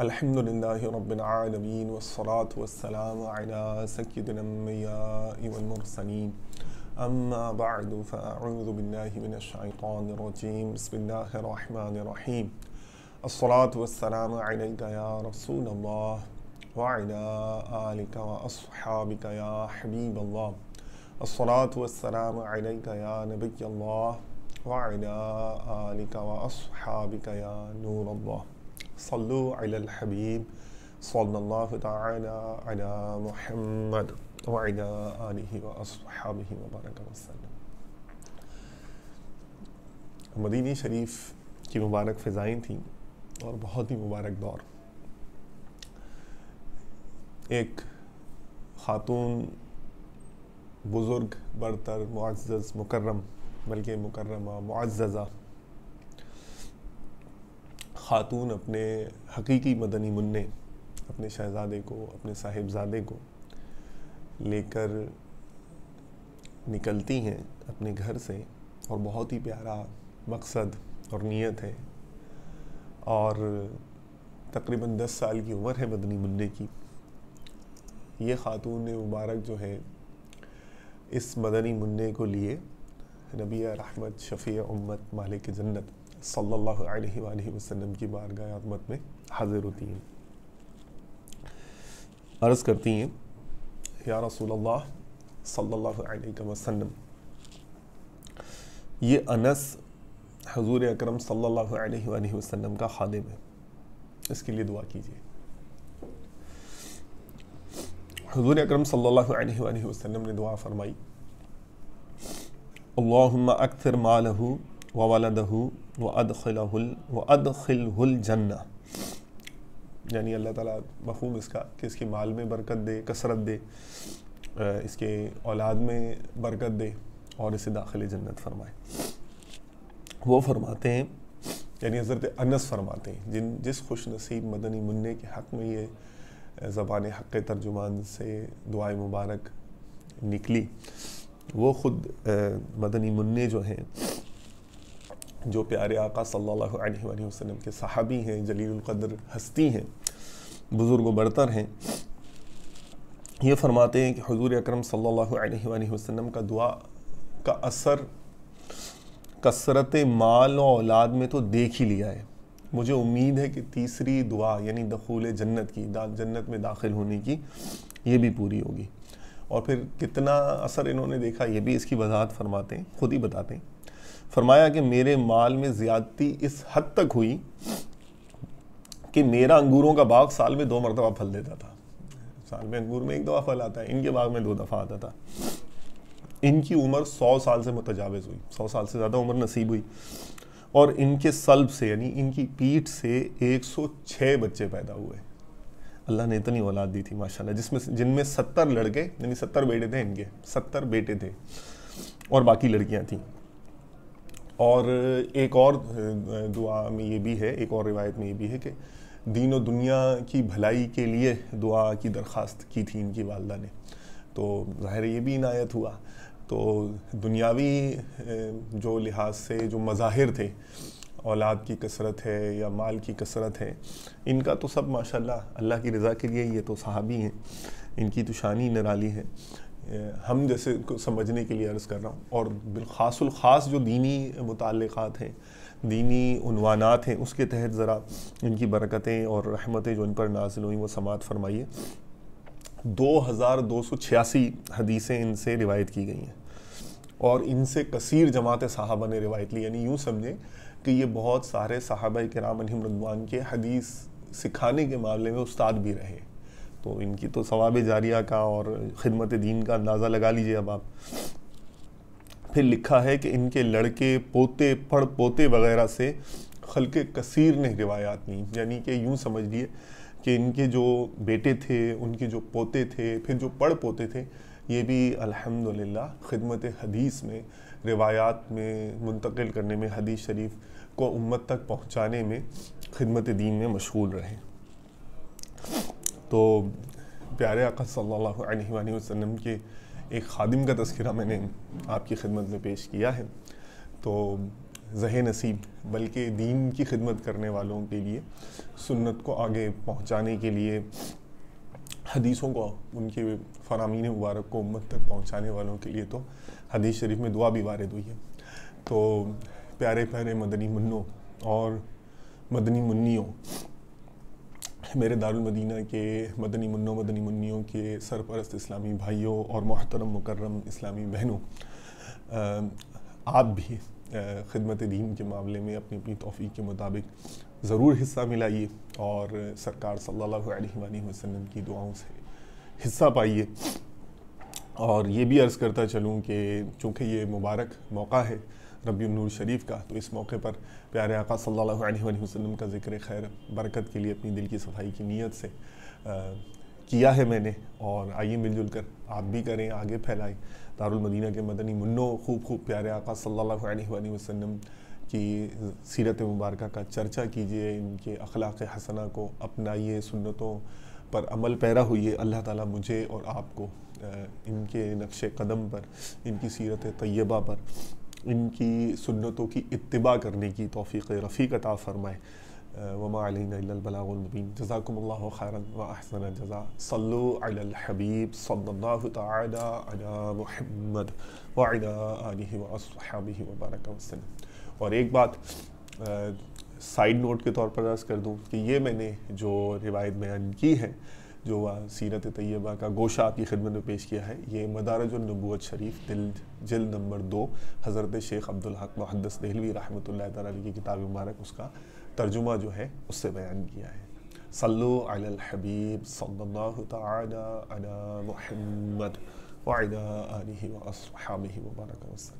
الحمد لله رب العالمين والصلاة والسلام على سيد الأنبياء والمرسلين. أما بعد فأعوذ بالله من الشيطان الرجيم. بسم الله الرحمن الرحيم. الصلاة والسلام عليك يا رسول الله وعلى آلك وأصحابك يا حبيب الله. الصلاة والسلام عليك يا نبي الله وعلى آلك وأصحابك يا نور الله. صلوا على الحبيب صلى الله تعالى على محمد وعلى آله وأصحابه وبارك وسلم مدینی شریف کی مبارک فضائیں تھیں اور بہت ہی مبارک دور۔ ایک خاتون بزرگ، برتر، معزز، مکرم، بلکہ مکرمہ، معززہ۔ خاتون اپنے حقیقی مدنی منع، اپنے شہزادے کو، اپنے صاحبزادے کو لے کر نکلتی ہیں اپنے گھر سے، اور بہت ہی پیارا مقصد اور نیت ہے۔ اور تقریباً دس سال کی عمر ہے مدنی منع کی۔ یہ خاتون مبارک جو ہے، اس مدنی منع کو لیے نبی رحمت شفیع امت مالک جنت صلی اللہ علیہ وآلہ وسلم کی بارگاہ عظمت میں حاضر ہوتی ہیں۔ عرض کرتی ہیں، یا رسول اللہ صلی اللہ علیہ وسلم، یہ انس حضور اکرم صلی اللہ علیہ وآلہ وسلم کا خادم ہے۔ اس کے لیے دعا کیجیے۔ حضور اکرم صلی اللہ علیہ وآلہ وسلم نے دعا فرمائی، اللہم اکثر مالہو وولدہو وادخلہ وادخلہ الجنہ یعنی اللہ تعالیٰ مفہوم اس کا کہ اس کے مال میں برکت دے، کثرت دے اس کے اولاد میں برکت دے اور اسے داخل جنت فرمائے۔ وہ فرماتے ہیں یعنی حضرت انس فرماتے ہیں، جن جس خوش نصیب مدنی منع کے حق میں یہ زبان حق ترجمان سے دعائے مبارک نکلی، وہ خود مدنی منع جو ہیں جو پیارے آقا صلی اللہ علیہ وآلہ وسلم کے صحابی ہیں، جلیل القدر ہستی ہیں، بزرگ و برتر ہیں، یہ فرماتے ہیں کہ حضور اکرم صلی اللہ علیہ وآلہ وسلم کا دعا کا اثر کثرت مال و اولاد میں تو دیکھ ہی لیا ہے۔ مجھے امید ہے کہ تیسری دعا یعنی دخول جنت کی جنت میں داخل ہونے کی، یہ بھی پوری ہوگی۔ اور پھر کتنا اثر انہوں نے دیکھا، یہ بھی اس کی وضاحت فرماتے ہیں، خود ہی بتاتے ہیں۔ فرمایا کہ میرے مال میں زیادتی اس حد تک ہوئی کہ میرا انگوروں کا باغ سال میں دو مرتبہ پھل دیتا تھا۔ سال میں انگور میں ایک دفعہ پھل آتا ہے، ان کے باغ میں دو دفعہ آتا تھا۔ ان کی عمر سو سال سے متجاوز ہوئی، سو سال سے زیادہ عمر نصیب ہوئی۔ اور ان کے سلب سے یعنی ان کی پیٹ سے ایک سو چھ بچے پیدا ہوئے۔ اللہ نے اتنی اولاد دی تھی، ماشاءاللہ، جس میں، جن میں ستر لڑکے یعنی ستر بیٹے تھے ان کے، ستر بیٹے تھے۔ اور باقی لڑکیاں تھیں۔ اور ایک اور دعا میں یہ بھی ہے، ایک اور روایت میں یہ بھی ہے کہ دین و دنیا کی بھلائی کے لیے دعا کی درخواست کی تھی ان کی والدہ نے۔ تو ظاہر یہ بھی عنایت ہوا۔ تو دنیاوی جو لحاظ سے جو مظاہر تھے، اولاد کی کثرت ہے یا مال کی کثرت ہے، ان کا تو سب ماشاءاللہ اللہ کی رضا کے لیے یہ تو صحابی ہیں، ان کی تو شانی نرالی ہے۔ ہم جیسے کو سمجھنے کے لیے عرض کر رہا ہوں، اور بالخاص الخاص جو دینی متعلقات ہیں، دینی عنوانات ہیں، اس کے تحت ذرا ان کی برکتیں اور رحمتیں جو ان پر نازل ہوئیں، وہ سماعت فرمائیے۔ دو ہزار دو سو چھیاسی حدیثیں ان سے روایت کی گئی ہیں۔ اور ان سے کثیر جماعت صحابہ نے روایت لی۔ یعنی یوں سمجھیں کہ یہ بہت سارے صحابہ کرام علیہم رضوان کے حدیث سکھانے کے معاملے میں استاد بھی رہے۔ تو ان کی تو ثواب جاریہ کا اور خدمت دین کا اندازہ لگا لیجیے اب آپ۔ پھر لکھا ہے کہ ان کے لڑکے پوتے پڑ پوتے وغیرہ سے خلق کثیر نے روایات لی یعنی کہ یوں سمجھ لیے کہ ان کے جو بیٹے تھے، ان کے جو پوتے تھے، پھر جو پڑ پوتے تھے، یہ بھی الحمدللہ خدمت حدیث میں، روایات میں منتقل کرنے میں، حدیث شریف کو امت تک پہنچانے میں خدمت دین میں مشغول رہے۔ تو پیارے آقا صلی اللہ علیہ وآلہ وسلم کے ایک خادم کا تذکرہ میں نے آپ کی خدمت میں پیش کیا ہے۔ تو ذہ نصیب، بلکہ دین کی خدمت کرنے والوں کے لیے، سنت کو آگے پہنچانے کے لیے، حدیثوں کو، ان کے فرامین مبارک کو امت تک پہنچانے والوں کے لیے تو حدیث شریف میں دعا بھی وارد ہوئی ہے۔ تو پیارے پیارے مدنی منوں اور مدنی منیوں میرے دارالمدینہ کے مدنی منوں، مدنی منیوں کے سرپرست اسلامی بھائیوں اور محترم، مکرم اسلامی بہنوں آپ بھی خدمت دین کے معاملے میں اپنی اپنی توفیق کے مطابق ضرور حصہ ملائیے اور سرکار صلی اللہ علیہ وآلہ وسلم کی دعاؤں سے حصہ پائیے۔ اور یہ بھی عرض کرتا چلوں کہ چونکہ یہ مبارک موقع ہے ربی النور شریف کا۔ تو اس موقع پر پیارے آقا صلی اللہ علیہ وآلہ وسلم کا ذکر خیر، برکت کے لیے اپنی دل کی صفائی کی نیت سے کیا ہے میں نے۔ اور آئیے مل جل کر آپ بھی کریں، آگے پھیلائیں۔ دارالمدینہ کے مدنی منوں، خوب خوب پیارے آقا صلی اللہ علیہ وآلہ وسلم کی سیرت مبارکہ کا چرچا کیجیے۔ ان کے اخلاق حسنہ کو اپنائیے، سنتوں پر عمل پیرا ہوئیے۔ اللہ تعالیٰ مجھے اور آپ کو ان کے نقش قدم پر، ان کی سیرت طیبہ پر ان کی سنتوں کی اتباع کرنے کی توفیق رفیق عطا فرمائے۔ وما علینا الا البلاغ المبین جزاکم اللہ خیرا و احسن جزا۔ صلو علی الحبیب صلی اللہ تعالی علی محمد وعلی آلہ و اصحابہ و بارک وسلم اور ایک بات سائیڈ نوٹ کے طور پر عرض کر دوں کہ یہ میں نے جو روایت بیان کی ہے جو سیرت طیبہ کا گوشہ آپ کی خدمت میں پیش کیا ہے، یہ مدارج النبوت شریف، دل، جلد نمبر دو، حضرت شیخ عبدالحق محدث دہلوی رحمۃ اللہ تعالیٰ کی کتاب مبارک، اس کا ترجمہ جو ہے، اس سے بیان کیا ہے۔ صلو علی الحبیب صلی اللہ تعالی علی محمد وعلی آلہ و اصحابہ وبارک وسلم۔